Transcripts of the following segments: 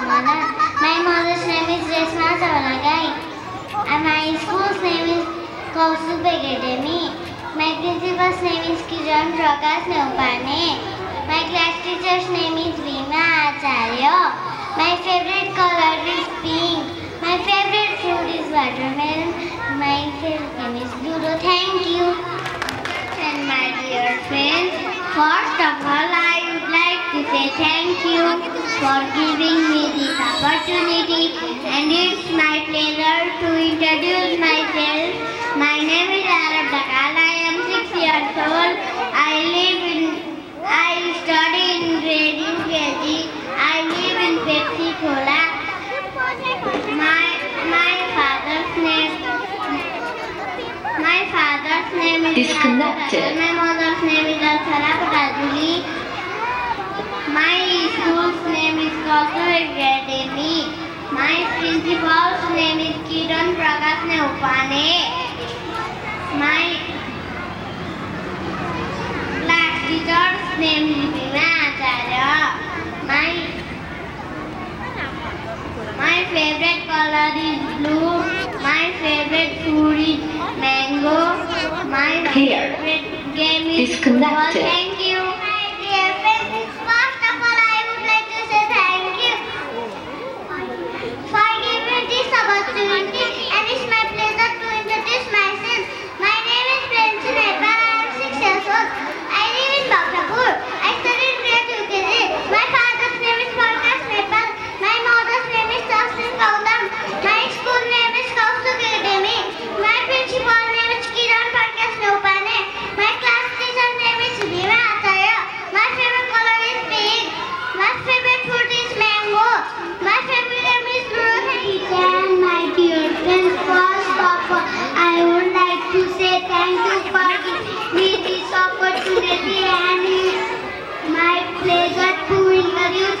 Damodar. My mother's name is Resma Savalagai. And my school's name is Kaustuv Academy. My principal's name is Kiran Prakash Neupane. My class teacher's name is Veena Acharya. My favorite color is pink. My favorite food is watermelon. My favorite name is Ludo. Thank you. And my dear friends, first of all, I to say thank you for giving me this opportunity. And it's my pleasure to introduce myself. My name is Arab Dhakal. I am six years old. I live in, I study in grade UKG. I live in Pepsi Cola. My, my father's name, my father's name is Disconnected. My mother's name is Alsara Patajuli. My school's name is Kaustuv Academy. My principal's name is Kiran Prakash Neupane. My class teacher's name is Bhima Acharya. My my favorite color is blue. My favorite food is mango. My favorite game is Disconnected. football. Thank you.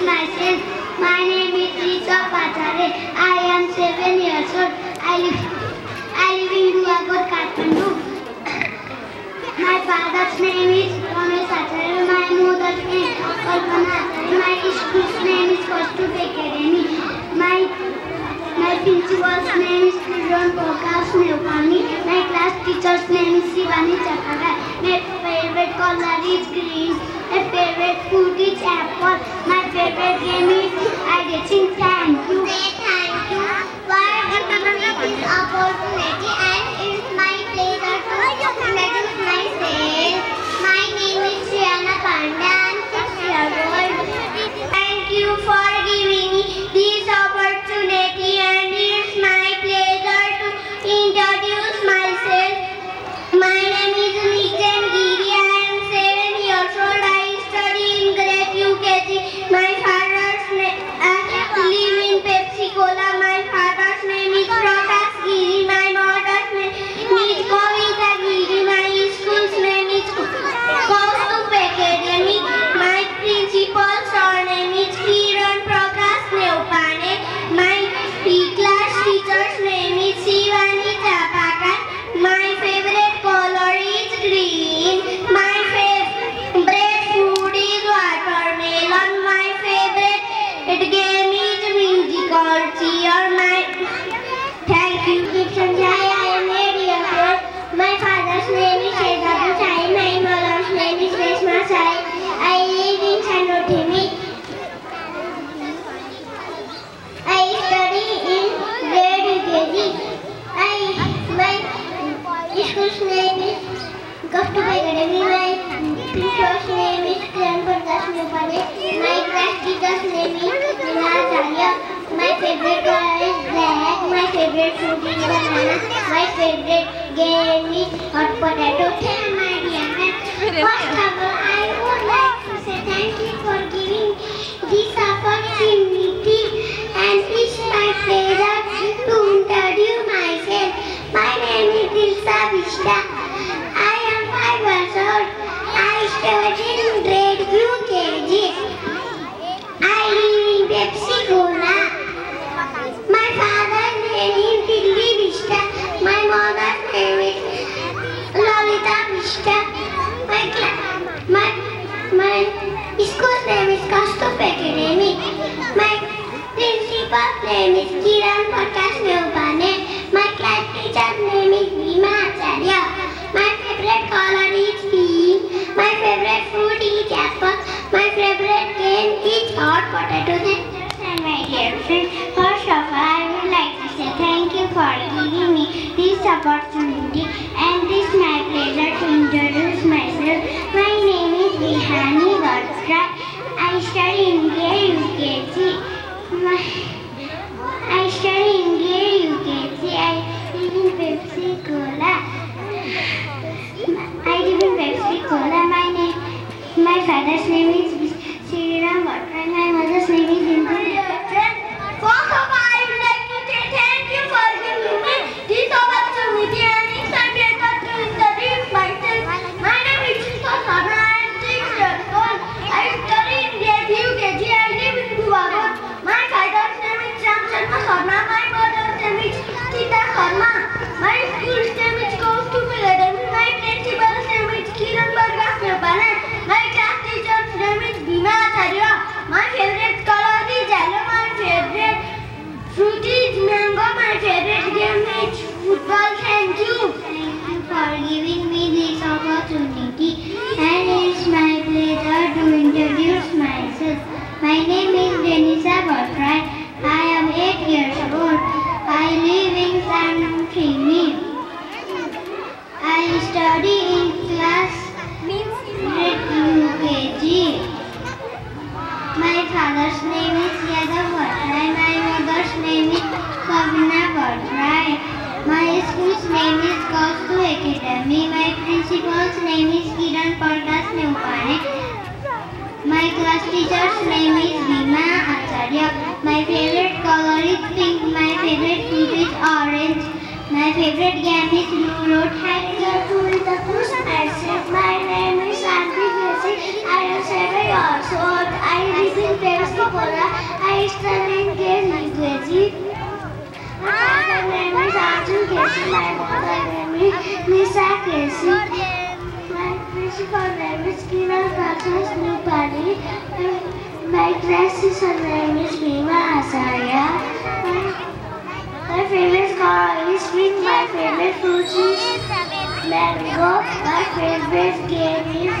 Introduce myself. My name is Rita Patare. I am seven years old. I live, I live in Duagot, Kathmandu. My father's name is Ramesh Acharya. My mother's name is Kalpana Acharya. My school's name is Kaustubh Academy. My my principal's name is Kiran Prakash Neupani. My class teacher's name is Shivani Chakara. My favorite color is green. My favorite food is apple. My favorite game is hide favorite color is black. My favorite fruit is banana. My favorite game is hot potato. Thank my dear friend. Principal's name is Kiran Prakash Neupane. My class teacher's name is Bhima Acharya. My favorite color is pink. My favorite fruit is apple. My favorite game is hot potatoes and my dear friends. First of all, I would like to say thank you for giving me this opportunity Academy. My principal's name is Kiran Parkas Neupane. My class teacher's name is Bhima Acharya. My favorite color is pink. My favorite fruit is orange. My favorite game is Ludo. Thank you to the push myself. My name is Shanti Kesi. I am seven years old. I live in Pensacola. I study in KG. My name is Arjun Kesi. My mother name My principal name is Kiran Prakash. My name is Bhima Acharya. My my favorite color is pink. My favorite fruit is mango. My favorite game is